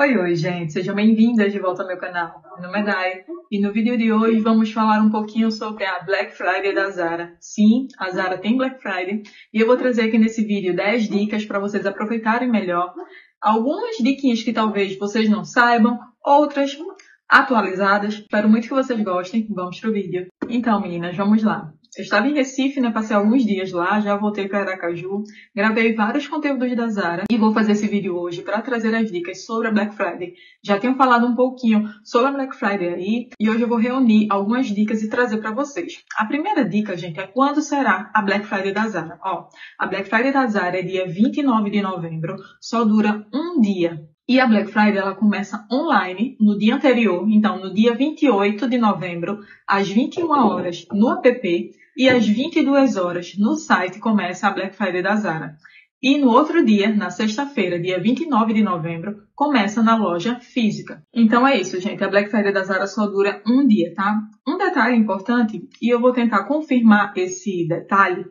Oi, oi, gente, sejam bem-vindas de volta ao meu canal. Meu nome é Dai e no vídeo de hoje vamos falar um pouquinho sobre a Black Friday da Zara. Sim, a Zara tem Black Friday e eu vou trazer aqui nesse vídeo 10 dicas para vocês aproveitarem melhor. Algumas diquinhas que talvez vocês não saibam, outras atualizadas. Espero muito que vocês gostem. Vamos pro vídeo. Então, meninas, vamos lá. Eu estava em Recife, né? Passei alguns dias lá, já voltei para Aracaju, gravei vários conteúdos da Zara e vou fazer esse vídeo hoje para trazer as dicas sobre a Black Friday. Já tenho falado um pouquinho sobre a Black Friday aí e hoje eu vou reunir algumas dicas e trazer para vocês. A primeira dica, gente, é quando será a Black Friday da Zara. Ó, a Black Friday da Zara é dia 29 de novembro, só dura um dia. E a Black Friday ela começa online no dia anterior, então no dia 28 de novembro, às 21 horas no app e às 22 horas no site começa a Black Friday da Zara. E no outro dia, na sexta-feira, dia 29 de novembro, começa na loja física. Então é isso, gente. A Black Friday da Zara só dura um dia, tá? Um detalhe importante, e eu vou tentar confirmar esse detalhe,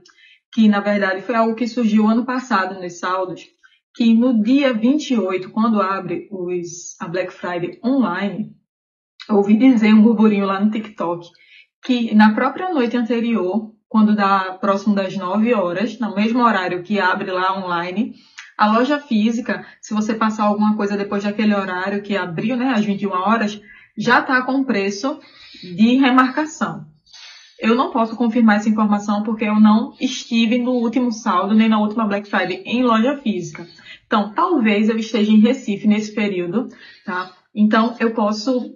que na verdade foi algo que surgiu ano passado nos saldos, que no dia 28, quando abre os, a Black Friday online, ouvi dizer um burburinho lá no TikTok que na própria noite anterior, quando dá próximo das 9 horas, no mesmo horário que abre lá online, a loja física, se você passar alguma coisa depois daquele horário que abriu, né, às 21 horas, já está com preço de remarcação. Eu não posso confirmar essa informação porque eu não estive no último saldo nem na última Black Friday em loja física. Então, talvez eu esteja em Recife nesse período, tá? Então, eu posso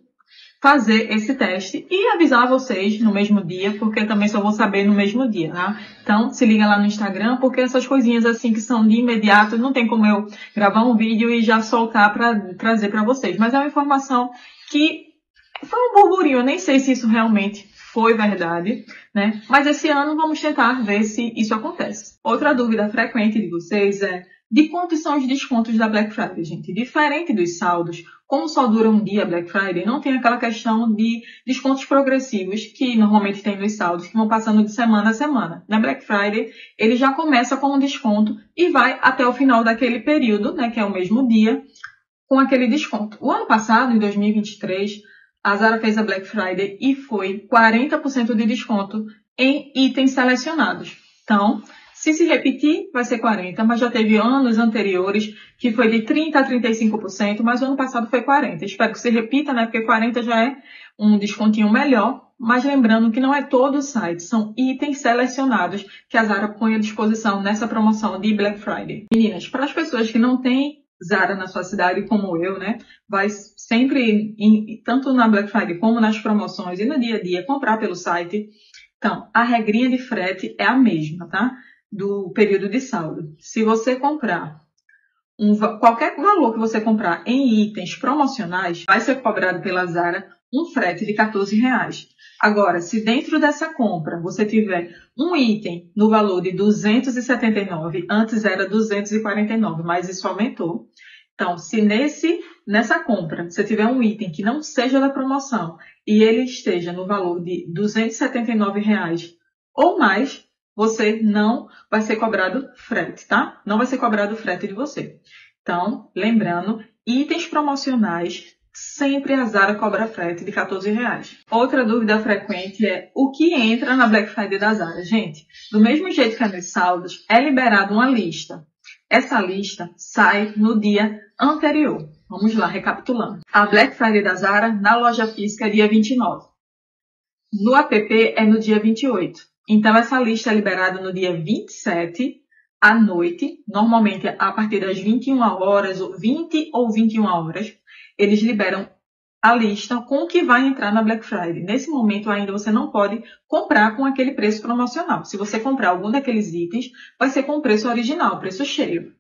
fazer esse teste e avisar vocês no mesmo dia, porque também só vou saber no mesmo dia, tá? Então, se liga lá no Instagram, porque essas coisinhas assim que são de imediato, não tem como eu gravar um vídeo e já soltar para trazer para vocês. Mas é uma informação que foi um burburinho, eu nem sei se isso realmente foi verdade, né? Mas esse ano vamos tentar ver se isso acontece. Outra dúvida frequente de vocês é de quantos são os descontos da Black Friday, gente? Diferente dos saldos, como só dura um dia Black Friday, não tem aquela questão de descontos progressivos que normalmente tem nos saldos, que vão passando de semana a semana. Na Black Friday, ele já começa com um desconto e vai até o final daquele período, né, que é o mesmo dia, com aquele desconto. O ano passado, em 2023, a Zara fez a Black Friday e foi 40% de desconto em itens selecionados. Então, se se repetir, vai ser 40%, mas já teve anos anteriores que foi de 30% a 35%, mas o ano passado foi 40%. Espero que se repita, né? Porque 40% já é um descontinho melhor. Mas lembrando que não é todo o site, são itens selecionados que a Zara põe à disposição nessa promoção de Black Friday. Meninas, para as pessoas que não têm Zara na sua cidade como eu, né? Vai sempre, em, tanto na Black Friday como nas promoções e no dia a dia, comprar pelo site. Então, a regrinha de frete é a mesma, tá? Do período de saldo. Se você comprar um, qualquer valor que você comprar em itens promocionais, vai ser cobrado pela Zara um frete de 14 reais. Agora, se dentro dessa compra você tiver um item no valor de 279, antes era 249, mas isso aumentou. Então, se nesse nessa compra você tiver um item que não seja da promoção e ele esteja no valor de 279 reais ou mais, você não vai ser cobrado frete, tá? Não vai ser cobrado frete de você. Então, lembrando, itens promocionais, sempre a Zara cobra frete de 14 reais. Outra dúvida frequente é o que entra na Black Friday da Zara? Gente, do mesmo jeito que é nos saldos, é liberada uma lista. Essa lista sai no dia anterior. Vamos lá, recapitulando. A Black Friday da Zara na loja física é dia 29. No app é no dia 28. Então, essa lista é liberada no dia 27 à noite, normalmente a partir das 21 horas, 20 ou 21 horas, eles liberam a lista com o que vai entrar na Black Friday. Nesse momento ainda você não pode comprar com aquele preço promocional. Se você comprar algum daqueles itens, vai ser com o preço original, preço cheio.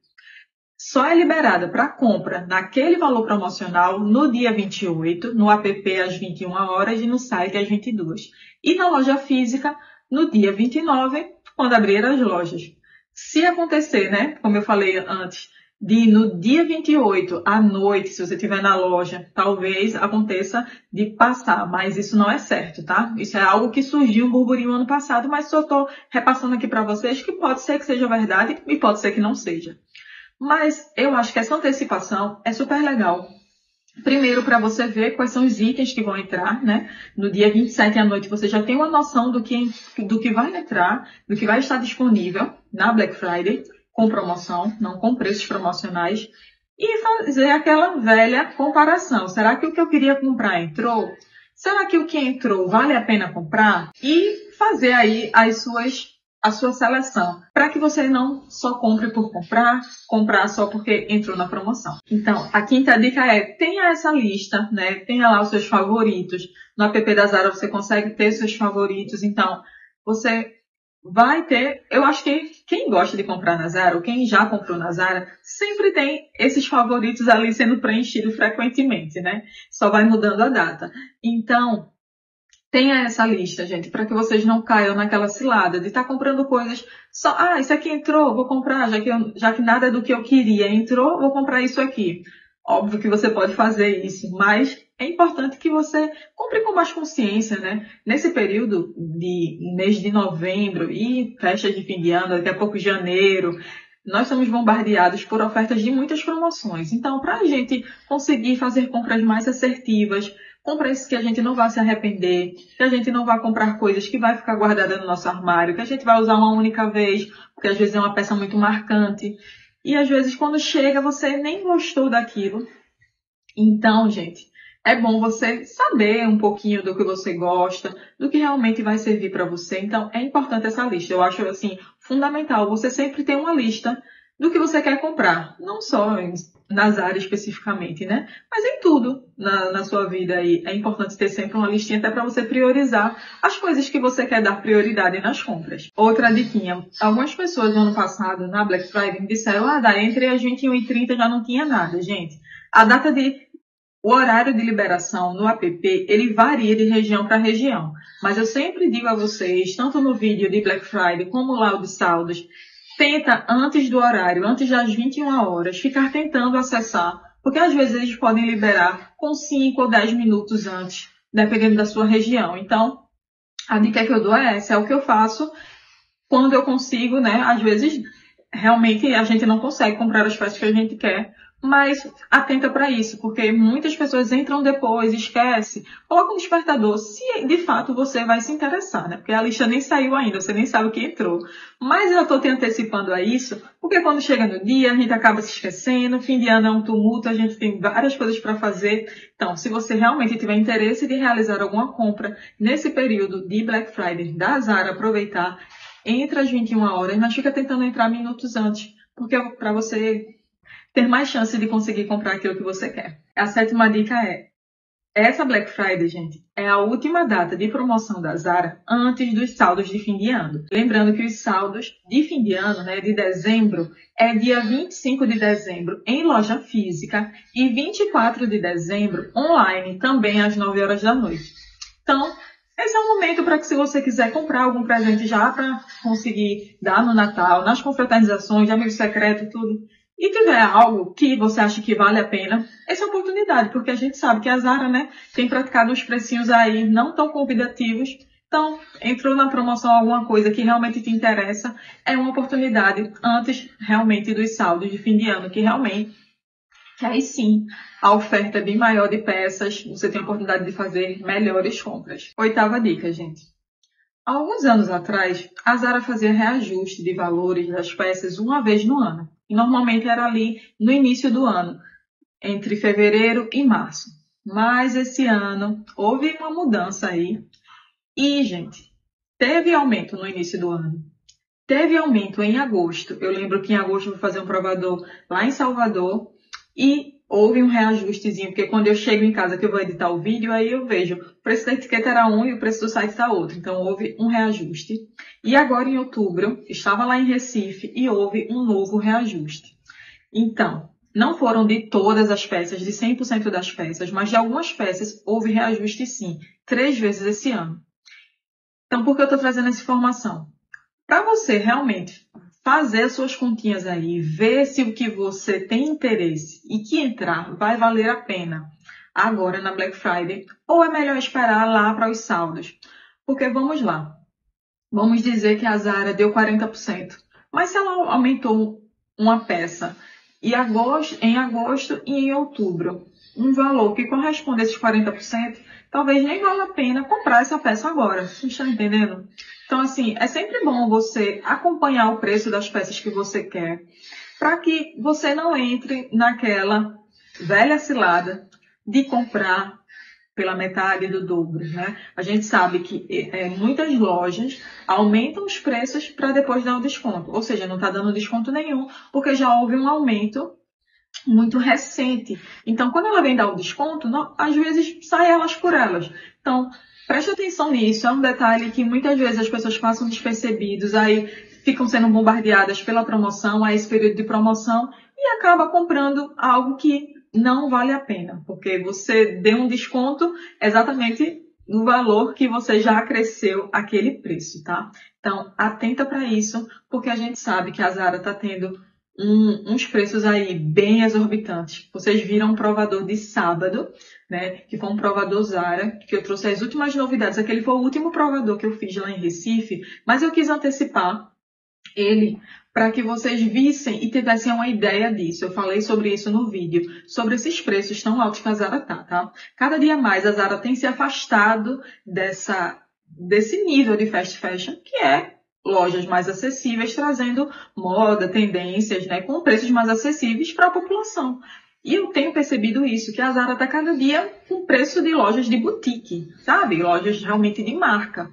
Só é liberada para compra naquele valor promocional no dia 28, no app às 21 horas e no site às 22. E na loja física no dia 29, quando abrir as lojas. Se acontecer, né, como eu falei antes, de no dia 28 à noite, se você estiver na loja, talvez aconteça de passar, mas isso não é certo, tá? Isso é algo que surgiu um burburinho ano passado, mas só estou repassando aqui para vocês que pode ser que seja verdade e pode ser que não seja. Mas eu acho que essa antecipação é super legal Primeiro, para você ver quais são os itens que vão entrar, né? No dia 27 à noite, você já tem uma noção do que, do que vai entrar, do que vai estar disponível na Black Friday, com promoção, não com preços promocionais, e fazer aquela velha comparação. Será que o que eu queria comprar entrou? Será que o que entrou vale a pena comprar? E fazer aí as suas a sua seleção, para que você não só compre por comprar, comprar só porque entrou na promoção. Então, a quinta dica é tenha essa lista, né? Tenha lá os seus favoritos. No app da Zara você consegue ter seus favoritos, então você vai ter, eu acho que quem gosta de comprar na Zara, ou quem já comprou na Zara, sempre tem esses favoritos ali sendo preenchidos frequentemente, né? Só vai mudando a data. Então, tenha essa lista, gente, para que vocês não caiam naquela cilada de estar tá comprando coisas só, ah, isso aqui entrou, vou comprar, já que, eu, já que nada do que eu queria entrou, vou comprar isso aqui. Óbvio que você pode fazer isso, mas é importante que você compre com mais consciência, né? Nesse período de mês de novembro e festa de fim de ano, daqui a pouco janeiro, nós somos bombardeados por ofertas de muitas promoções. Então, para a gente conseguir fazer compras mais assertivas, compras que a gente não vai se arrepender, que a gente não vai comprar coisas que vai ficar guardada no nosso armário, que a gente vai usar uma única vez, porque às vezes é uma peça muito marcante. E às vezes quando chega você nem gostou daquilo. Então, gente, é bom você saber um pouquinho do que você gosta, do que realmente vai servir para você. Então, é importante essa lista. Eu acho assim fundamental você sempre ter uma lista do que você quer comprar, não só nas áreas especificamente, né? Mas em tudo na, na sua vida aí. É importante ter sempre uma listinha até para você priorizar as coisas que você quer dar prioridade nas compras. Outra diquinha. Algumas pessoas no ano passado, na Black Friday, disseram, ah, da entre as 21 e 30 já não tinha nada, gente. A data de o horário de liberação no app, ele varia de região para região. Mas eu sempre digo a vocês, tanto no vídeo de Black Friday como lá o de saldos, tenta antes do horário, antes das 21 horas, ficar tentando acessar, porque às vezes eles podem liberar com 5 ou 10 minutos antes, dependendo da sua região. Então, a dica que eu dou é essa, é o que eu faço quando eu consigo, né? Às vezes, realmente a gente não consegue comprar as peças que a gente quer, mas atenta para isso, porque muitas pessoas entram depois, esquece, coloca um despertador, se de fato você vai se interessar, né? Porque a lista nem saiu ainda, você nem sabe o que entrou. Mas eu estou te antecipando a isso, porque quando chega no dia, a gente acaba se esquecendo, fim de ano é um tumulto, a gente tem várias coisas para fazer. Então, se você realmente tiver interesse de realizar alguma compra nesse período de Black Friday da Zara, aproveitar, entre as 21 horas, mas fica tentando entrar minutos antes, porque para você ter mais chance de conseguir comprar aquilo que você quer. A sétima dica é: essa Black Friday, gente, é a última data de promoção da Zara antes dos saldos de fim de ano. Lembrando que os saldos de fim de ano, né, de dezembro, é dia 25 de dezembro em loja física e 24 de dezembro online, também às 9 horas da noite. Então, esse é o momento para que se você quiser comprar algum presente já para conseguir dar no Natal, nas confraternizações, amigo secreto, tudo, e tiver algo que você acha que vale a pena, essa é a oportunidade, porque a gente sabe que a Zara, né, tem praticado uns precinhos aí não tão convidativos. Então, entrou na promoção alguma coisa que realmente te interessa, é uma oportunidade antes realmente dos saldos de fim de ano, que realmente, que aí sim, a oferta é bem maior de peças, você tem a oportunidade de fazer melhores compras. Oitava dica, gente. Há alguns anos atrás, a Zara fazia reajuste de valores das peças uma vez no ano. Normalmente era ali no início do ano, entre fevereiro e março. Mas esse ano houve uma mudança aí. E, gente, teve aumento no início do ano. Teve aumento em agosto. Eu lembro que em agosto eu vou fazer um provador lá em Salvador e houve um reajustezinho, porque quando eu chego em casa que eu vou editar o vídeo, aí eu vejo o preço da etiqueta era um e o preço do site está outro. Então houve um reajuste. E agora em outubro, estava lá em Recife e houve um novo reajuste. Então, não foram de todas as peças, de 100% das peças, mas de algumas peças houve reajuste sim, três vezes esse ano. Então, por que eu estou trazendo essa informação? Para você realmente fazer as suas continhas aí, ver se o que você tem interesse e que entrar vai valer a pena agora na Black Friday, ou é melhor esperar lá para os saldos. Porque vamos lá. Vamos dizer que a Zara deu 40%. Mas se ela aumentou uma peça em agosto, em agosto e em outubro, um valor que corresponde a esses 40%, talvez nem valha a pena comprar essa peça agora. Você está entendendo? Então, assim, é sempre bom você acompanhar o preço das peças que você quer, para que você não entre naquela velha cilada de comprar pela metade do dobro, né? A gente sabe que é, muitas lojas aumentam os preços para depois dar o desconto, ou seja, não está dando desconto nenhum, porque já houve um aumento muito recente. Então, quando ela vem dar o desconto, não, às vezes sai elas por elas. Então, preste atenção nisso, é um detalhe que muitas vezes as pessoas passam despercebidos, aí ficam sendo bombardeadas pela promoção, a esse período de promoção, e acaba comprando algo que não vale a pena, porque você deu um desconto exatamente no valor que você já cresceu aquele preço, tá? Então, atenta para isso, porque a gente sabe que a Zara está tendo um, uns preços aí bem exorbitantes. Vocês viram um provador de sábado, né? Que foi um provador Zara, que eu trouxe as últimas novidades. Aquele foi o último provador que eu fiz lá em Recife, mas eu quis antecipar ele para que vocês vissem e tivessem uma ideia disso. Eu falei sobre isso no vídeo, sobre esses preços tão altos que a Zara tá, tá? Cada dia mais a Zara tem se afastado dessa desse nível de fast fashion, que é lojas mais acessíveis, trazendo moda, tendências, né, com preços mais acessíveis para a população. E eu tenho percebido isso, que a Zara está cada dia com preço de lojas de boutique, sabe? Lojas realmente de marca.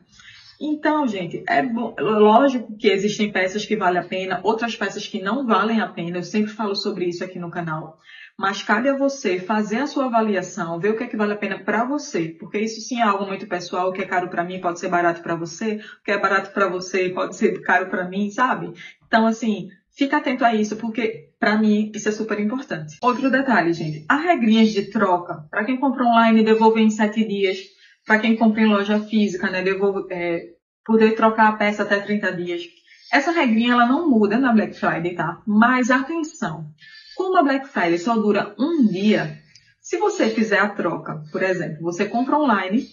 Então, gente, é lógico que existem peças que valem a pena, outras peças que não valem a pena. Eu sempre falo sobre isso aqui no canal. Mas cabe a você fazer a sua avaliação, ver o que é que vale a pena para você, porque isso sim é algo muito pessoal. O que é caro para mim pode ser barato para você, o que é barato para você pode ser caro para mim, sabe? Então, assim, fica atento a isso, porque para mim isso é super importante. Outro detalhe, gente, há regrinhas de troca. Para quem compra online, devolver em sete dias para quem compra em loja física, né, devolver, é, poder trocar a peça até 30 dias. Essa regrinha ela não muda na Black Friday, tá? Mas atenção, como a Black Friday só dura um dia, se você fizer a troca, por exemplo, você compra online,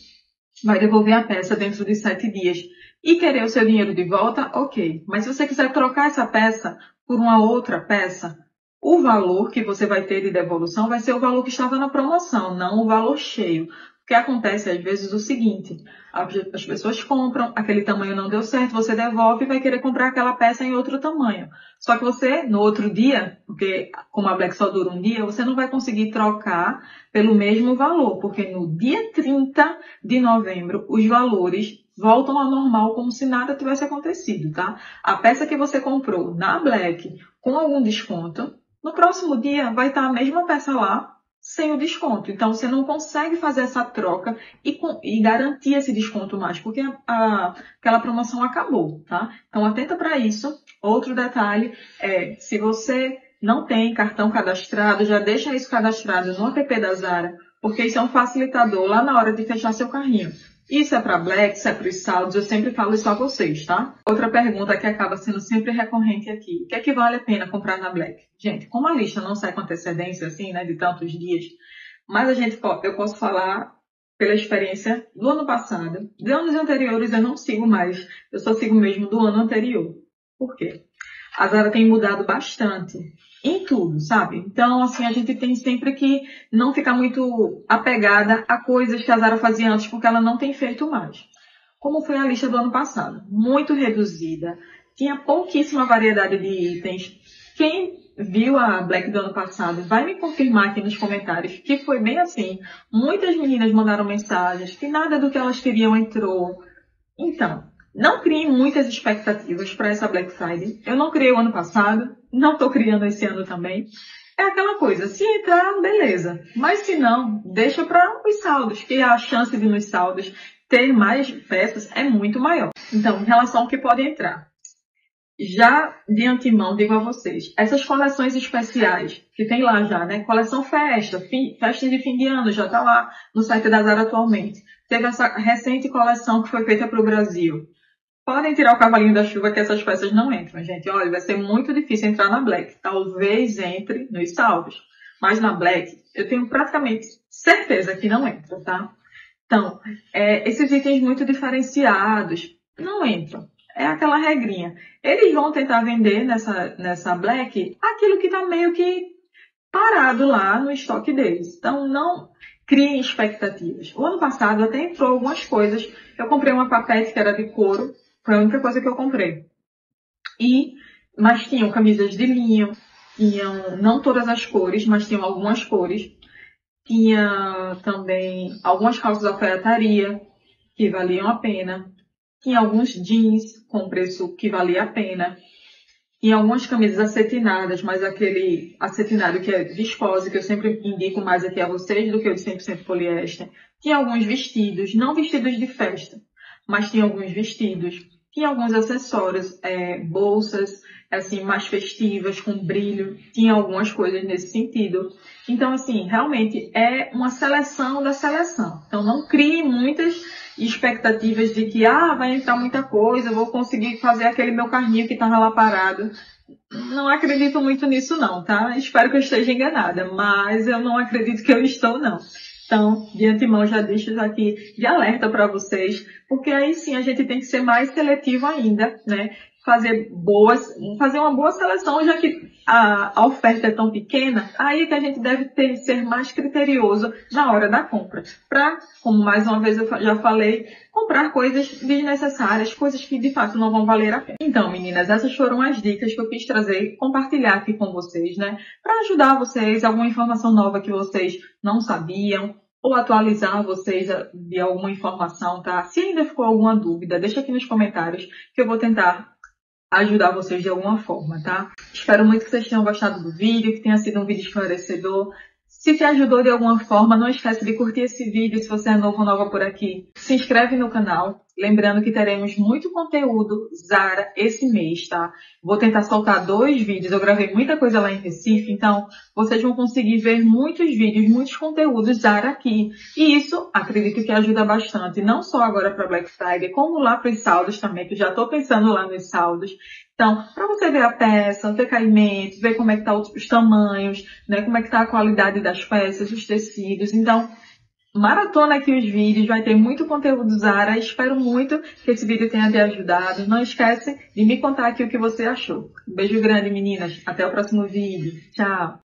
vai devolver a peça dentro de 7 dias e querer o seu dinheiro de volta, ok. Mas se você quiser trocar essa peça por uma outra peça, o valor que você vai ter de devolução vai ser o valor que estava na promoção, não o valor cheio que acontece às vezes o seguinte: as pessoas compram, aquele tamanho não deu certo, você devolve e vai querer comprar aquela peça em outro tamanho. Só que você, no outro dia, porque como a Black só dura um dia, você não vai conseguir trocar pelo mesmo valor, porque no dia 30 de novembro os valores voltam ao normal como se nada tivesse acontecido, tá? A peça que você comprou na Black com algum desconto, no próximo dia vai estar a mesma peça lá sem o desconto. Então, você não consegue fazer essa troca e, e garantir esse desconto mais, porque a, a, aquela promoção acabou, tá? Então, atenta para isso. Outro detalhe é, se você não tem cartão cadastrado, já deixa isso cadastrado no app da Zara, porque isso é um facilitador lá na hora de fechar seu carrinho. Isso é para Black, isso é para os saldos, eu sempre falo isso a vocês, tá? Outra pergunta que acaba sendo sempre recorrente aqui. O que é que vale a pena comprar na Black? Gente, como a lista não sai com antecedência, assim, né, de tantos dias, mas a gente, eu posso falar pela experiência do ano passado. De anos anteriores eu não sigo mais, eu só sigo mesmo do ano anterior. Por quê? A Zara tem mudado bastante em tudo, sabe? Então, assim, a gente tem sempre que não ficar muito apegada a coisas que a Zara fazia antes, porque ela não tem feito mais. Como foi a lista do ano passado? Muito reduzida, tinha pouquíssima variedade de itens. Quem viu a Black do ano passado vai me confirmar aqui nos comentários que foi bem assim. Muitas meninas mandaram mensagens que nada do que elas queriam entrou. Então, não criem muitas expectativas para essa Black Friday. Eu não criei o ano passado, não estou criando esse ano também. É aquela coisa, se entrar, beleza. Mas se não, deixa para os saldos, que a chance de nos saldos ter mais peças é muito maior. Então, em relação ao que pode entrar. Já de antemão, digo a vocês, essas coleções especiais, que tem lá já, né? Coleção festa, fim, festa de fim de ano, já está lá no site da Zara atualmente. Teve essa recente coleção que foi feita para o Brasil podem tirar o cavalinho da chuva que essas peças não entram, gente. Olha, vai ser muito difícil entrar na Black. Talvez entre nos salvos. Mas na Black, eu tenho praticamente certeza que não entra, tá? Então, é, esses itens muito diferenciados não entram. É aquela regrinha. Eles vão tentar vender nessa, nessa Black aquilo que tá meio que parado lá no estoque deles. Então, não criem expectativas. O ano passado até entrou algumas coisas. Eu comprei uma papete que era de couro, foi a única coisa que eu comprei. E, mas tinham camisas de linho, tinham não todas as cores, mas tinham algumas cores. Tinha também algumas calças de alfaiataria que valiam a pena. Tinha alguns jeans com preço que valia a pena. Tinha algumas camisas acetinadas, mas aquele acetinado que é viscose, que eu sempre indico mais aqui a vocês do que o de 100% poliéster. Tinha alguns vestidos, não vestidos de festa, mas tinha alguns vestidos. Tinha alguns acessórios, é, bolsas, assim, mais festivas, com brilho. Tinha algumas coisas nesse sentido. Então, assim, realmente é uma seleção da seleção. Então, não crie muitas expectativas de que, ah, vai entrar muita coisa, vou conseguir fazer aquele meu carrinho que estava lá parado. Não acredito muito nisso não, tá? Espero que eu esteja enganada, mas eu não acredito que eu estou não. Então, de antemão, já deixo aqui de alerta para vocês, porque aí sim a gente tem que ser mais seletivo ainda, né? Fazer boas, fazer uma boa seleção, já que a, a oferta é tão pequena, aí é que a gente deve ter, ser mais criterioso na hora da compra. Para, como mais uma vez eu já falei, comprar coisas desnecessárias, coisas que de fato não vão valer a pena. Então, meninas, essas foram as dicas que eu quis trazer, compartilhar aqui com vocês, né? Para ajudar vocês, alguma informação nova que vocês não sabiam, ou atualizar vocês de alguma informação, tá? Se ainda ficou alguma dúvida, deixa aqui nos comentários que eu vou tentar ajudar vocês de alguma forma, tá? Espero muito que vocês tenham gostado do vídeo, que tenha sido um vídeo esclarecedor. Se te ajudou de alguma forma, não esquece de curtir esse vídeo se você é novo ou nova por aqui. Se inscreve no canal. Lembrando que teremos muito conteúdo Zara esse mês, tá? Vou tentar soltar dois vídeos. Eu gravei muita coisa lá em Recife, então vocês vão conseguir ver muitos vídeos, muitos conteúdos Zara aqui. E isso acredito que ajuda bastante, não só agora para Black Friday, como lá para os saldos também, que já estou pensando lá nos saldos. Então, para você ver a peça, ver caimento, ver como é que tá os tamanhos, né, como é que tá a qualidade das peças, os tecidos. Então, maratona aqui os vídeos, vai ter muito conteúdo Zara. Espero muito que esse vídeo tenha te ajudado. Não esquece de me contar aqui o que você achou. Um beijo grande, meninas. Até o próximo vídeo. Tchau!